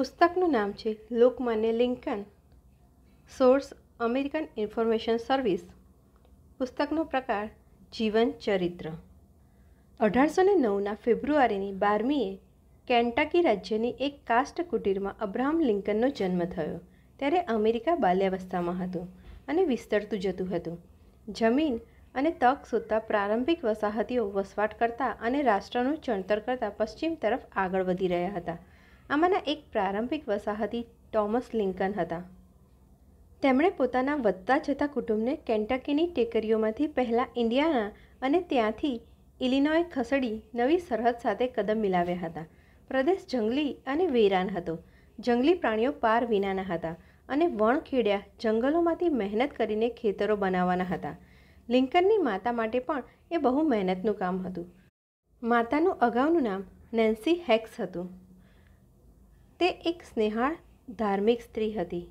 પુસ્તકનું નામ છે Lokmanya Lincoln source American information service. પુસ્તકનો પ્રકાર જીવન ચરિત્ર. અઢારસો ને નવના ફેબ્રુઆરીની બારમીએ કેન્ટાકી રાજ્યની એક કાસ્ટ કુટીરમાં અબ્રાહમ લિંકનનો જન્મ થયો. ત્યારે અમેરિકા બાલ્યાવસ્થામાં હતું અને વિસ્તરતું જતું હતું. જમીન અને તક શોધતા પ્રારંભિક વસાહતીઓ વસવાટ કરતા અને રાષ્ટ્રનું ચણતર કરતા પશ્ચિમ તરફ આગળ વધી રહ્યા હતા. આમાંના એક પ્રારંભિક વસાહતી ટોમસ લિંકન હતા. તેમણે પોતાના વધતા જતા કુટુંબને કેન્ટકીની ટેકરીઓમાંથી પહેલાં ઇન્ડિયાના અને ત્યાંથી ઇલિનોય ખસડી નવી સરહદ સાથે કદમ મિલાવ્યા હતા. પ્રદેશ જંગલી અને વેરાન હતો. જંગલી પ્રાણીઓ પાર વિનાના હતા અને વણ ખેડ્યા, જંગલોમાંથી મહેનત કરીને ખેતરો બનાવવાના હતા. લિંકનની માતા માટે પણ એ બહુ મહેનતનું કામ હતું. માતાનું અગાઉનું નામ નેન્સી હેક્સ હતું. તે એક સ્નેહાળ ધાર્મિક સ્ત્રી હતી.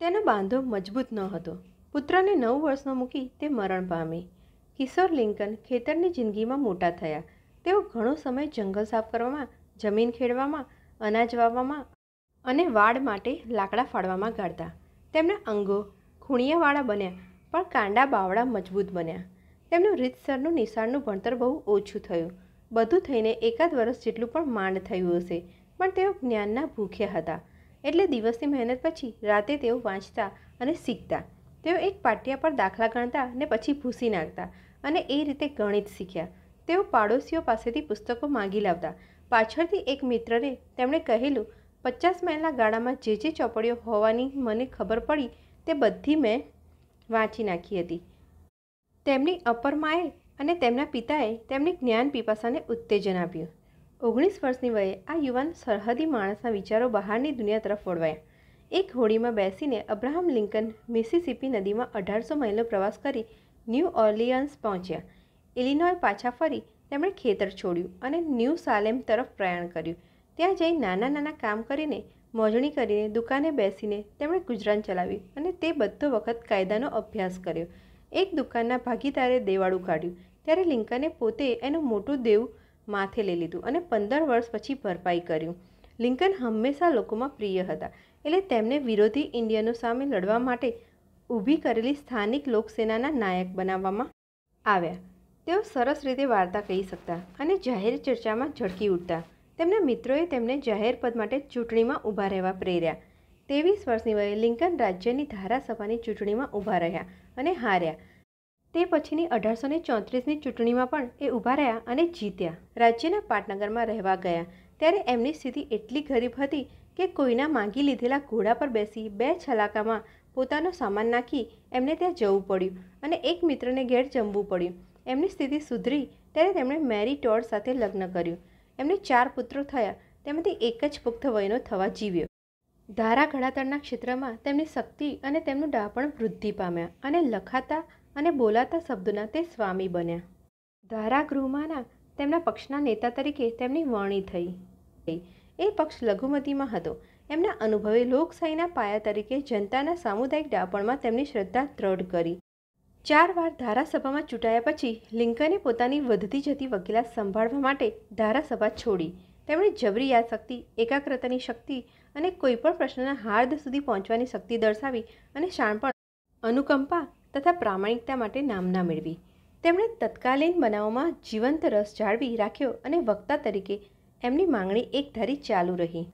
તેનો બાંધો મજબૂત ન હતો. પુત્રને નવ વર્ષનો મૂકી તે મરણ પામી. કિશોર લિંકન ખેતરની જિંદગીમાં મોટા થયા. તેઓ ઘણો સમય જંગલ સાફ કરવામાં, જમીન ખેડવામાં, અનાજ વાવવામાં અને વાડ માટે લાકડા ફાડવામાં ગાળતા. તેમના અંગો ખૂણિયાવાળા બન્યા, પણ કાંડા બાવળા મજબૂત બન્યા. તેમનું રીતસરનું નિશાળનું ભણતર બહુ ઓછું થયું. બધું થઈને એકાદ વર્ષ જેટલું પણ માંડ થયું હશે. પણ તેઓ જ્ઞાનના ભૂખ્યા હતા. એટલે દિવસની મહેનત પછી રાતે તેઓ વાંચતા અને શીખતા. તેઓ એક પાટિયા પર દાખલા ગણતા ને પછી ભૂસી નાખતા અને એ રીતે ગણિત શીખ્યા. તેઓ પાડોશીઓ પાસેથી પુસ્તકો માગી લાવતા. પાછળથી એક મિત્રને તેમણે કહેલું, પચાસ માઇલના ગાળામાં જે જે ચોપડીઓ હોવાની મને ખબર પડી તે બધી મેં વાંચી નાખી હતી. તેમની અપર માએ અને તેમના પિતાએ તેમની જ્ઞાન પીપાસાને ઉત્તેજન આપ્યું. ઓગણીસ વર્ષની વયે આ યુવાન સરહદી માણસના વિચારો બહારની દુનિયા તરફ વળવાયા. એક હોડીમાં બેસીને અબ્રાહમ લિંકન મિસિસિપી નદીમાં અઢારસો માઇલનો પ્રવાસ કરી ન્યૂ ઓર્લિયન્સ પહોંચ્યા. ઇલિનોય પાછા ફરી તેમણે ખેતર છોડ્યું અને ન્યૂ સાલેમ તરફ પ્રયાણ કર્યું. ત્યાં જઈ નાના નાના કામ કરીને મોજણી કરીને દુકાને બેસીને તેમણે ગુજરાન ચલાવ્યું અને તે બધો વખત કાયદાનો અભ્યાસ કર્યો. એક દુકાનના ભાગીદારે દેવાળું કાઢ્યું ત્યારે લિંકને પોતે એનું મોટું દેવું માથે લઈ લીધું અને પંદર વર્ષ પછી ભરપાઈ કર્યું. લિંકન હંમેશા લોકોમાં પ્રિય હતા, એટલે તેમને વિરોધી ઇન્ડિયનો સામે લડવા માટે ઊભી કરેલી સ્થાનિક લોકસેનાના નાયક બનાવવામાં આવ્યા. તેઓ સરસ રીતે વાર્તા કહી શકતા અને જાહેર ચર્ચામાં ઝળકી ઉઠતા. તેમના મિત્રોએ તેમને જાહેર પદ માટે ચૂંટણીમાં ઊભા રહેવા પ્રેર્યા. ત્રેવીસ વર્ષની વયે લિંકન રાજ્યની ધારાસભાની ચૂંટણીમાં ઊભા રહ્યા અને હાર્યા. તે પછીની અઢારસો ને ચોત્રીસની ચૂંટણીમાં પણ એ ઊભા રહ્યા અને જીત્યા. રાજ્યના પાટનગરમાં રહેવા ગયા, ત્યારે એમની સ્થિતિ એટલી ગરીબ હતી કે કોઈના માંગી લીધેલા ઘોડા પર બેસી બે છલાકામાં પોતાનો સામાન નાખી એમને ત્યાં જવું પડ્યું અને એક મિત્રને ઘેર જમવું પડ્યું. એમની સ્થિતિ સુધરી ત્યારે તેમણે મેરી ટોડ સાથે લગ્ન કર્યું. એમને ચાર પુત્રો થયા, તેમાંથી એક જ પુખ્ત વયનો થવા જીવ્યો. ધારા ઘડાતરના ક્ષેત્રમાં તેમની શક્તિ અને તેમનું ડાપણ વૃદ્ધિ પામ્યા અને લખાતા અને બોલાતા શબ્દોના તે સ્વામી બન્યા. ધારાગૃહમાંના તેમના પક્ષના નેતા તરીકે તેમની વરણી થઈ. એ પક્ષ લઘુમતીમાં હતો. એમના અનુભવે લોકશાહીના પાયા તરીકે જનતાના સામુદાયિક ડાપણમાં તેમની શ્રદ્ધા દ્રઢ કરી. ચાર વાર ધારાસભામાં ચૂંટાયા પછી લિંકને પોતાની વધતી જતી વકીલાત સંભાળવા માટે ધારાસભા છોડી. તેમણે જબરી યાદશક્તિ, એકાગ્રતાની શક્તિ અને કોઈપણ પ્રશ્નના હાર્દ સુધી પહોંચવાની શક્તિ દર્શાવી અને શાણપણ, અનુકંપા તથા પ્રામાણિકતા માટે નામના મેળવી. તેમણે તત્કાલીન બનાવોમાં જીવંત રસ જાળવી રાખ્યો અને વક્તા તરીકે એમની માંગણી એકધારી ચાલુ રહી.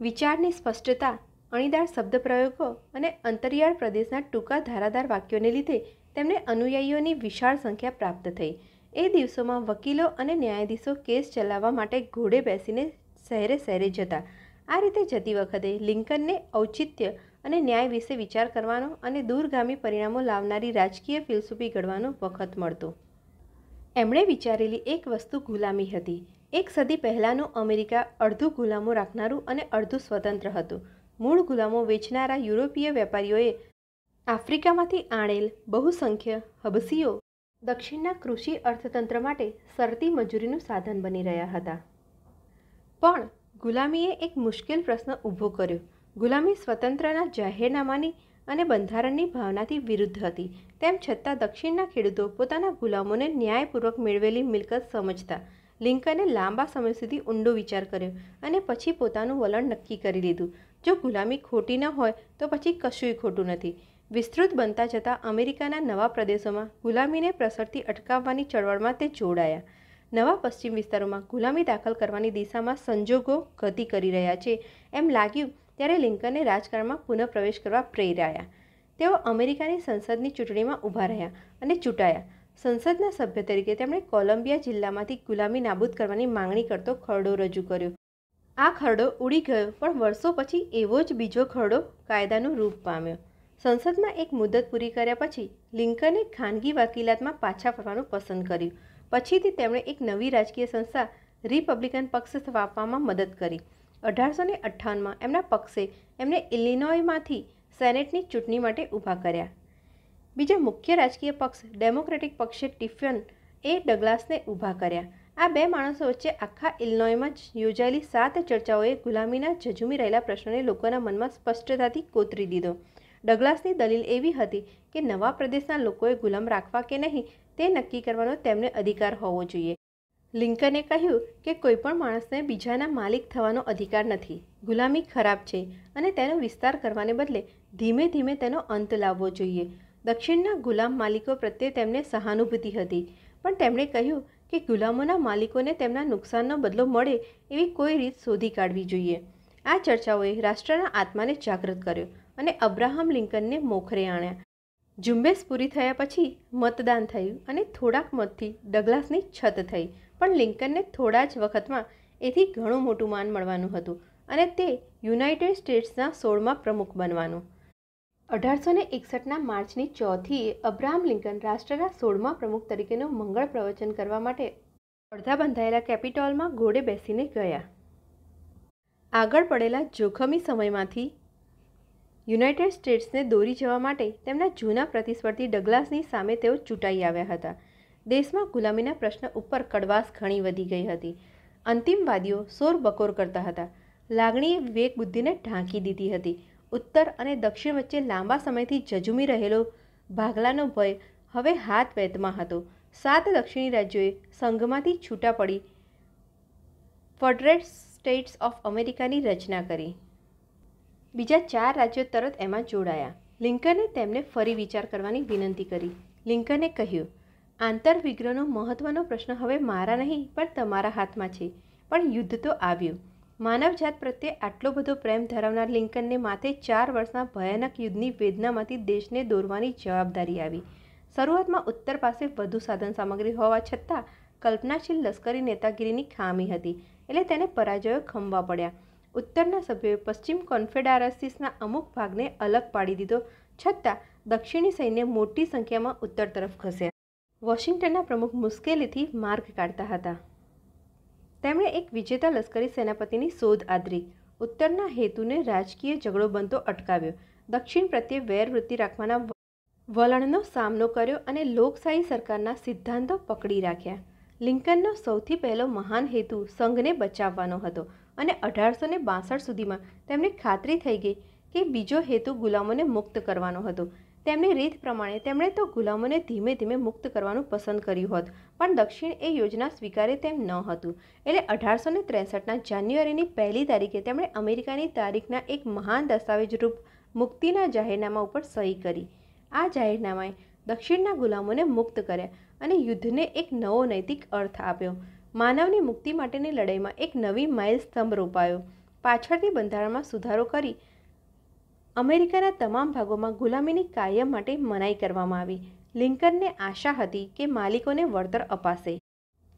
વિચારની સ્પષ્ટતા, અણીદાર શબ્દપ્રયોગો અને અંતરિયાળ પ્રદેશના ટૂંકા ધારાદાર વાક્યોને લીધે તેમને અનુયાયીઓની વિશાળ સંખ્યા પ્રાપ્ત થઈ. એ દિવસોમાં વકીલો અને ન્યાયાધીશો કેસ ચલાવવા માટે ઘોડે બેસીને શહેરે શહેરે જતા. આ રીતે જતી વખતે લિંકનને ઔચિત્ય અને ન્યાય વિશે વિચાર કરવાનો અને દૂરગામી પરિણામો લાવનારી રાજકીય ફિલસૂફી ઘડવાનો વખત મળતો. એમણે વિચારેલી એક વસ્તુ ગુલામી હતી. એક સદી પહેલાંનું અમેરિકા અડધું ગુલામો રાખનારું અને અડધું સ્વતંત્ર હતું. મૂળ ગુલામો વેચનારા યુરોપીય વેપારીઓએ આફ્રિકામાંથી આણેલ, બહુસંખ્ય, હબસીઓ, દક્ષિણના કૃષિ અર્થતંત્ર માટે શરતી મજૂરીનું સાધન બની રહ્યા હતા. પણ ગુલામીએ એક મુશ્કેલ પ્રશ્ન ઊભો કર્યો. ગુલામી સ્વતંત્રના જાહેરનામાની અને બંધારણની ભાવનાથી વિરુદ્ધ હતી. તેમ છતાં દક્ષિણના ખેડૂતો પોતાના ગુલામોને ન્યાયપૂર્વક મેળવેલી મિલકત સમજતા લિંકને લાંબા સમય સુધી ઊંડો વિચાર કર્યો અને પછી પોતાનું વલણ નક્કી કરી લીધું. જો ગુલામી ખોટી ન હોય, તો પછી કશુંય ખોટું નથી. વિસ્તૃત બનતા જતાં અમેરિકાના નવા પ્રદેશોમાં ગુલામીને પ્રસરતી અટકાવવાની ચળવળમાં તે જોડાયા. નવા પશ્ચિમ વિસ્તારોમાં ગુલામી દાખલ કરવાની દિશામાં સંજોગો ગતિ કરી રહ્યા છે. એમ લાગ્યું ત્યારે લિંકનને રાજકારણમાં પુનઃપ્રવેશ કરવા પ્રેરાયા. તેઓ અમેરિકાની સંસદની ચૂંટણીમાં ઊભા રહ્યા અને ચૂંટાયા. સંસદના સભ્ય તરીકે તેમણે કોલંબિયા જિલ્લામાંથી ગુલામી નાબૂદ કરવાની માંગણી કરતો ખરડો રજૂ કર્યો. આ ખરડો ઉડી ગયો, પણ વર્ષો પછી એવો જ બીજો ખરડો કાયદાનું રૂપ પામ્યો. સંસદમાં એક મુદત પૂરી કર્યા પછી લિંકને ખાનગી વકીલાતમાં પાછા ફરવાનું પસંદ કર્યું. પછીથી તેમણે એક નવી રાજકીય સંસ્થા રિપબ્લિકન પક્ષ સ્થાપવામાં મદદ કરી. અઢારસો ને અઠ્ઠાવનમાં એમના પક્ષે એમને ઇલિનોયમાંથી સેનેટની ચૂંટણી માટે ઊભા કર્યા. બીજા મુખ્ય રાજકીય પક્ષ ડેમોક્રેટિક પક્ષે ટિફન એ ડગલાસને ઊભા કર્યા. આ બે માણસો વચ્ચે આખા ઇલિનોયમાં યોજાયેલી સાત ચર્ચાઓએ ગુલામીના ઝઝુમી રહેલા પ્રશ્નોને લોકોના મનમાં સ્પષ્ટતાથી કોતરી દીધો. ડગલાસની દલીલ એવી હતી કે નવા પ્રદેશના લોકોએ ગુલામ રાખવા કે નહીં તે નક્કી કરવાનો તેમને અધિકાર હોવો જોઈએ. લિંકને કહ્યું કે કોઈપણ માણસને બીજાના માલિક થવાનો અધિકાર નથી. ગુલામી ખરાબ છે અને તેનો વિસ્તાર કરવાને બદલે ધીમે ધીમે તેનો અંત લાવવો જોઈએ. દક્ષિણના ગુલામ માલિકો પ્રત્યે તેમને સહાનુભૂતિ હતી, પણ તેમણે કહ્યું કે ગુલામોના માલિકોને તેમના નુકસાનનો બદલો મળે એવી કોઈ રીત શોધી કાઢવી જોઈએ. આ ચર્ચાઓએ રાષ્ટ્રના આત્માને જાગૃત કર્યો અને અબ્રાહમ લિંકનને મોખરે આણ્યા. ઝુંબેશ પૂરી થયા પછી મતદાન થયું અને થોડાક મતથી ડગલાસની છત થઈ. પણ લિંકનને થોડા જ વખતમાં એથી ઘણું મોટું માન મળવાનું હતું અને તે યુનાઇટેડ સ્ટેટ્સના સોળમાં પ્રમુખ બનવાનું. અઢારસો ને એકસઠના માર્ચની ચોથીએ અબ્રાહમ લિંકન રાષ્ટ્રના સોળમાં પ્રમુખ તરીકેનું મંગળ પ્રવચન કરવા માટે અડધા બંધાયેલા કેપિટોલમાં ઘોડે બેસીને ગયા. આગળ પડેલા જોખમી સમયમાંથી યુનાઇટેડ સ્ટેટ્સને દોરી જવા માટે તેમના જૂના પ્રતિસ્પર્ધી ડગલાસની સામે તેઓ ચૂંટાઈ આવ્યા હતા. દેશમાં ગુલામીના પ્રશ્ન ઉપર કડવાશ ઘણી વધી ગઈ હતી. અંતિમવાદીઓ સોર બકોર કરતા હતા. લાગણીએ વિવેક બુદ્ધિને ઢાંકી દીધી હતી. ઉત્તર અને દક્ષિણ વચ્ચે લાંબા સમયથી જજુમી રહેલો ભાગલાનો ભય હવે હાથ વેતમાં હતો. સાત દક્ષિણી રાજ્યોએ સંઘમાંથી છૂટા પડી ફેડરેટ સ્ટેટ્સ ઓફ અમેરિકાની રચના કરી. બીજા ચાર રાજ્યો તરત એમાં જોડાયા. લિંકને તેમને ફરી વિચાર કરવાની વિનંતી કરી. લિંકને કહ્યું આંતરવિગ્રહનો મહત્વનો પ્રશ્ન હવે મારા નહીં, પણ તમારા હાથમાં છે. પણ યુદ્ધ તો આવ્યું. માનવજાત પ્રત્યે આટલો બધો પ્રેમ ધરાવનાર લિંકનને માથે ચાર વર્ષના ભયાનક યુદ્ધની વેદનામાંથી દેશને દોરવાની જવાબદારી આવી. શરૂઆતમાં ઉત્તર પાસે વધુ સાધન સામગ્રી હોવા છતાં કલ્પનાશીલ લશ્કરી નેતાગીરીની ખામી હતી, એટલે તેને પરાજયો ખંભા પડ્યા. ઉત્તરના સભ્યોએ પશ્ચિમ કોન્ફેડારસીસના અમુક ભાગને અલગ પાડી દીધો, છતાં દક્ષિણી સૈન્ય મોટી સંખ્યામાં ઉત્તર તરફ ખસ્યા વોશિંગ્ટનના પ્રમુખ મુશ્કેલીથી માર્ગ કાઢતા હતા. તેમણે એક વિજેતા લશ્કરી સેનાપતિની શોધ આદરી. ઉત્તરના હેતુને રાજકીય ઝઘડો બનતો અટકાવ્યો. દક્ષિણ પ્રત્યે વેરવૃત્તિ રાખવાના વલણનો સામનો કર્યો અને લોકશાહી સરકારના સિદ્ધાંતો પકડી રાખ્યા. લિંકનનો સૌથી પહેલો મહાન હેતુ સંઘને બચાવવાનો હતો અને અઢારસો ને બાસઠ સુધીમાં તેમને ખાતરી થઈ ગઈ કે બીજો હેતુ ગુલામોને મુક્ત કરવાનો હતો. તેમની રીત પ્રમાણે તેમણે તો ગુલામોને ધીમે ધીમે મુક્ત કરવાનું પસંદ કર્યું હોત, પણ દક્ષિણ એ યોજના સ્વીકારે તેમ ન હતું. એટલે અઢારસો ને ત્રેસઠના જાન્યુઆરીની પહેલી તારીખે તેમણે અમેરિકાની તારીખના એક મહાન દસ્તાવેજ રૂપ મુક્તિના જાહેરનામા ઉપર સહી કરી. આ જાહેરનામાએ દક્ષિણના ગુલામોને મુક્ત કર્યા અને યુદ્ધને એક નવો નૈતિક અર્થ આપ્યો. માનવની મુક્તિ માટેની લડાઈમાં એક નવી માઇલ સ્તંભ રોપાયો. પાછળથી બંધારણમાં સુધારો કરી અમેરિકાના તમામ ભાગોમાં ગુલામીની કાયમ માટે મનાઈ કરવામાં આવી. લિંકનને આશા હતી કે માલિકોને વળતર અપાશે.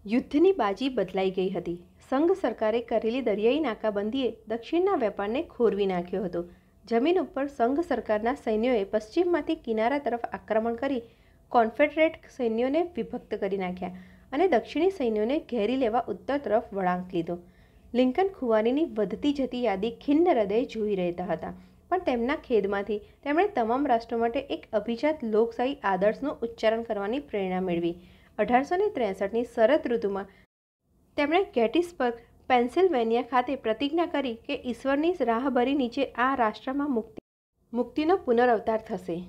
યુદ્ધની બાજી બદલાઈ ગઈ હતી. સંઘ સરકારે કરેલી દરિયાઈ નાકાબંધીએ દક્ષિણના વેપારને ખોરવી નાખ્યો હતો. જમીન ઉપર સંઘ સરકારના સૈન્યોએ પશ્ચિમમાંથી કિનારા તરફ આક્રમણ કરી કોન્ફેડરેટ સૈન્યોને વિભક્ત કરી નાખ્યા અને દક્ષિણી સૈન્યોને ઘેરી લેવા ઉત્તર તરફ વળાંક લીધો. લિંકન ખુવાનીની વધતી જતી યાદી ખિન્ન હૃદય જોઈ રહેતા હતા. પણ તેમના ખેદમાંથી તેમણે તમામ રાષ્ટ્રો માટે એક અભિજાત લોકશાહી આદર્શનું ઉચ્ચારણ કરવાની પ્રેરણા મેળવી. અઢારસો ને ત્રેસઠની શરદ ઋતુમાં તેમણે ગેટિસબર્ગ પેન્સિલ્વેનિયા ખાતે પ્રતિજ્ઞા કરી કે ઈશ્વરની રાહબરી નીચે આ રાષ્ટ્રમાં મુક્તિ, મુક્તિનો પુનરવતાર થશે.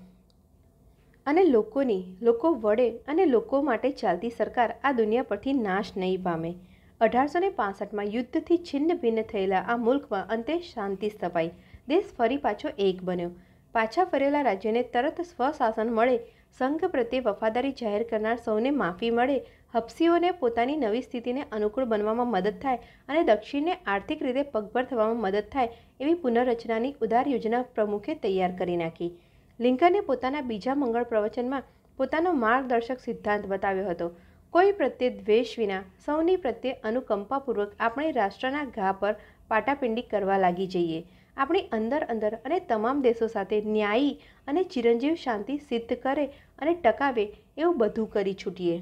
અને લોકોની, લોકો વડે અને લોકો માટે ચાલતી સરકાર આ દુનિયા પરથી નાશ નહીં પામે. અઢારસો ને પાસઠમાં યુદ્ધથી છિન્ન ભિન્ન થયેલા આ મુલ્કમાં અંતે શાંતિ સ્થપાઈ. દેશ ફરી પાછો એક બન્યો. પાછા ફરેલા રાજ્યને તરત સ્વશાસન મળે. સંઘ પ્રત્યે વફાદારી જાહેર કરનાર સૌને માફી મળે. હપ્સીઓને પોતાની નવી સ્થિતિને અનુકૂળ બનવામાં મદદ થાય અને દક્ષિણને આર્થિક રીતે પગભર થવામાં મદદ થાય એવી પુનઃરચનાની ઉદાર યોજના પ્રમુખે તૈયાર કરી નાખી. લિંકને પોતાના બીજા મંગળ પ્રવચનમાં પોતાનો માર્ગદર્શક સિદ્ધાંત બતાવ્યો હતો. કોઈ પ્રત્યે દ્વેષ વિના સૌની પ્રત્યે અનુકંપાપૂર્વક આપણે રાષ્ટ્રના ઘા પર પાટાપિંડી કરવા લાગી જઈએ. આપણી અંદર અંદર અને તમામ દેશો સાથે ન્યાયી અને ચિરંજીવ શાંતિ સિદ્ધ કરે અને ટકાવે એવું બધું કરી છૂટીએ.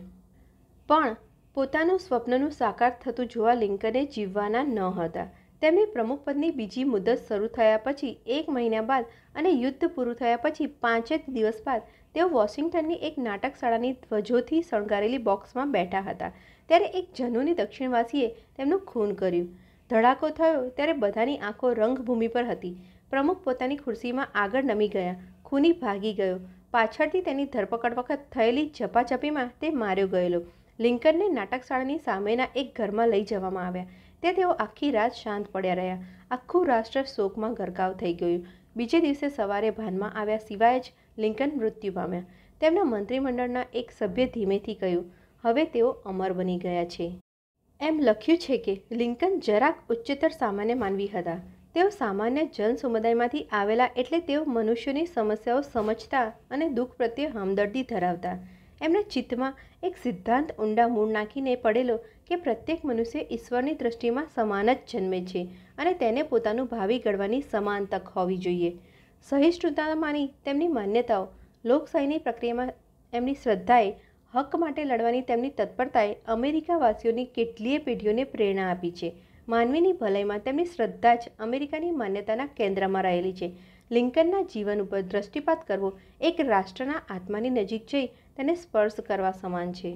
પણ પોતાનું સ્વપ્નનું સાકાર થતું જોવા લિંકને જીવવાના ન હતા. તેમની પ્રમુખપદની બીજી મુદત શરૂ થયા પછી એક મહિના બાદ અને યુદ્ધ પૂરું થયા પછી પાંચેક દિવસ બાદ તેઓ વોશિંગ્ટનની એક નાટક શાળાની ધ્વજોથી શણગારેલી બોક્સમાં બેઠા હતા. ત્યારે એક જનુની દક્ષિણવાસીએ તેમનું ખૂન કર્યું. ધડાકો થયો ત્યારે બધાની આંખો રંગભૂમિ પર હતી. પ્રમુખ પોતાની ખુરશીમાં આગળ નમી ગયા. ખૂની ભાગી ગયો. પાછળથી તેની ધરપકડ વખત થયેલી ઝપાઝપીમાં તે માર્યો ગયેલો. લિંકનને નાટકશાળાની સામેના એક ઘરમાં લઈ જવામાં આવ્યા. તે તેઓ આખી રાત શાંત પડ્યા રહ્યા. આખું રાષ્ટ્ર શોકમાં ગરકાવ થઈ ગયું. બીજે દિવસે સવારે ભાનમાં આવ્યા સિવાય જ લિંકન મૃત્યુ પામ્યા. તેમના મંત્રીમંડળના એક સભ્ય ધીમેથી કહ્યું, હવે તેઓ અમર બની ગયા છે. એમ લખ્યું છે કે લિંકન જરાક ઉચ્ચતર સામાન્ય માનવી હતા. તેઓ સામાન્ય જન સમુદાયમાંથી આવેલા એટલે તેઓ મનુષ્યોની સમસ્યાઓ સમજતા અને દુઃખ પ્રત્યે હમદર્દી ધરાવતા. એમના ચિત્તમાં એક સિદ્ધાંત ઊંડા મૂળ નાખીને પડેલો કે પ્રત્યેક મનુષ્ય ઈશ્વરની દૃષ્ટિમાં સમાન જ જન્મે છે અને તેને પોતાનું ભાવિ ઘડવાની સમાન તક હોવી જોઈએ. સહિષ્ણુતામાંની તેમની માન્યતાઓ લોકશાહીની પ્રક્રિયામાં એમની શ્રદ્ધાએ હક માટે લડવાની તેમની તત્પરતાએ અમેરિકાવાસીઓની કેટલીય પેઢીઓને પ્રેરણા આપી છે. માનવીની ભલાઈમાં તેમની શ્રદ્ધા જ અમેરિકાની માન્યતાના કેન્દ્રમાં રહેલી છે. લિંકનના જીવન ઉપર દ્રષ્ટિપાત કરવો એક રાષ્ટ્રના આત્માની નજીક જઈ તેને સ્પર્શ કરવા સમાન છે.